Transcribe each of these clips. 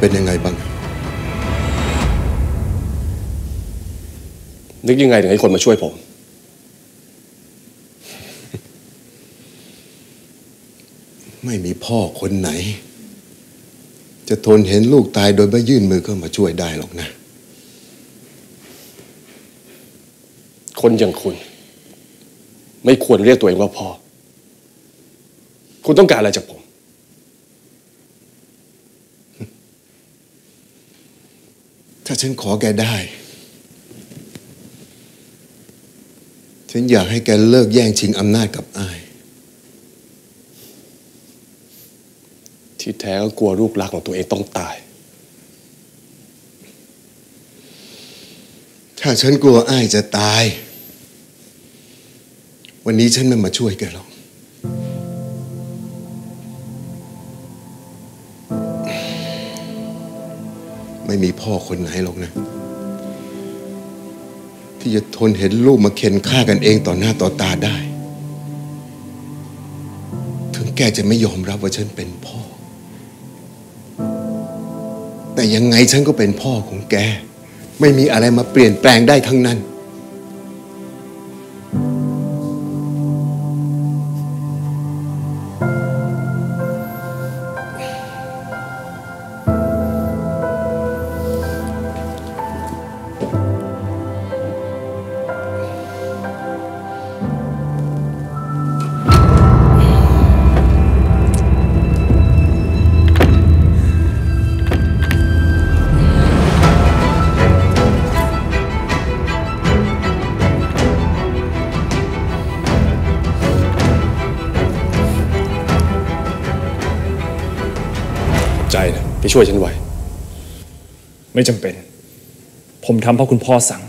เป็นยังไงบ้าง นึกยังไงถึงให้คนมาช่วยผม ไม่มีพ่อคนไหน จะทนเห็นลูกตายโดยไม่ยื่นมือเข้ามาช่วยได้หรอกนะ คนอย่างคุณ ไม่ควรเรียกตัวเองว่าพ่อ คุณต้องการอะไรจากผม ถ้าฉันขอแกได้ ฉันอยากให้แกเลิกแย่งชิงอำนาจกับอ้าย ที่แท้ก็กลัวลูกรักของตัวเองต้องตาย ถ้าฉันกลัวอ้ายจะตาย วันนี้ฉันไม่มาช่วยแกหรอก ไม่มีพ่อคนไหนหรอกนะ ที่จะทนเห็นลูกมาเข็นฆ่ากันเองต่อหน้าต่อตาได้ ถึงแกจะไม่ยอมรับว่าฉันเป็นพ่อ แต่ยังไงฉันก็เป็นพ่อของแก ไม่มีอะไรมาเปลี่ยนแปลงได้ทั้งนั้น ช่วยฉันไว้ ไม่จำเป็น ผมทำเพราะคุณพ่อสั่ง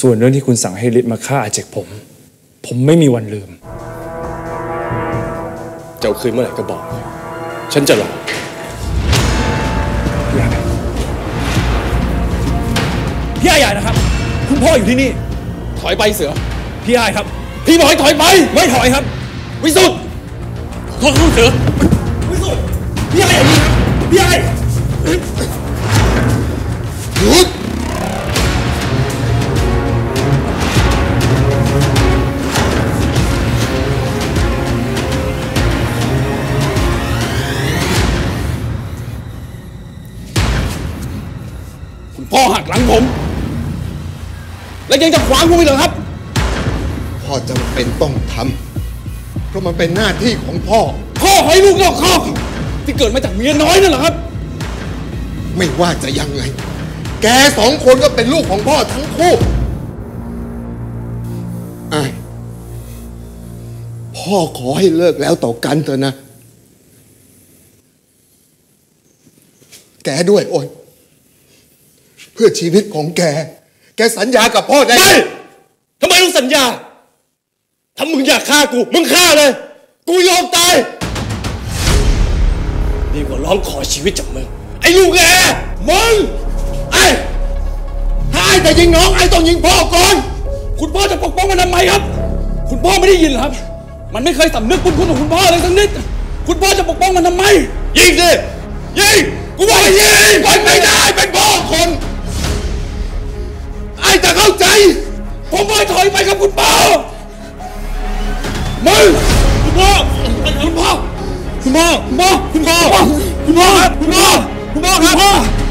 ส่วนเรื่องที่คุณสั่งให้ฤทธิ์มาฆ่าอาเจกผม ผมไม่มีวันลืมจะเอาคืนเมื่อไหร่ก็บอก ฉันจะรอพี่อาพี่อาใหญ่นะครับ คุณพ่ออยู่ที่นี่ ถอยไปเสือ พี่อาครับ พี่บอกให้ถอยไป ไม่ถอยครับ วิสุทธ์ขอโทษเสือวิสุทธ์ พี่อาอย่างนี้ครับพี่อาคุณพ่อหักหลังผม แล้วยังจะขวางผมอีกเหรอครับ พ่อจำเป็นต้องทำเพราะมันเป็นหน้าที่ของพ่อ พ่อให้ลูกนอกครอบ ที่เกิดมาจากเมียน้อยนั่นเหรอครับ ไม่ว่าจะยังไง แกสองคนก็เป็นลูกของพ่อทั้งคู่อพ่อขอให้เลิกแล้วต่อกันเถอะนะ แกด้วยโอ้ยเพื่อชีวิตของแก แกสัญญากับพ่อได้ไม่ทำไมต้องสัญญา ถ้ามึงอยากฆ่ากู มึงฆ่าเลย กูยอมตาย ดีกว่าร้องขอชีวิตจากมึง ไอ้ลูกแกมึง ไอ้ถ้าไอ้แต่ยิงน้องไอ้ต้องยิงพ่อก่อน คุณพ่อจะปกป้องมันทำไมครับ คุณพ่อไม่ได้ยินเหรอครับ มันไม่เคยสำนึกบุญคุณของคุณพ่อเลยสักนิด คุณพ่อจะปกป้องมันทำไม ยิงสิ ยิง กูบอกให้ยิงมันไม่ได้เป็นพ่อคน ไอ้จะเข้าใจ ผมไม่ถอยไปครับคุณพ่อมึงคุณพ่อ 구멍 구멍 구멍 구멍 구멍 구멍 구멍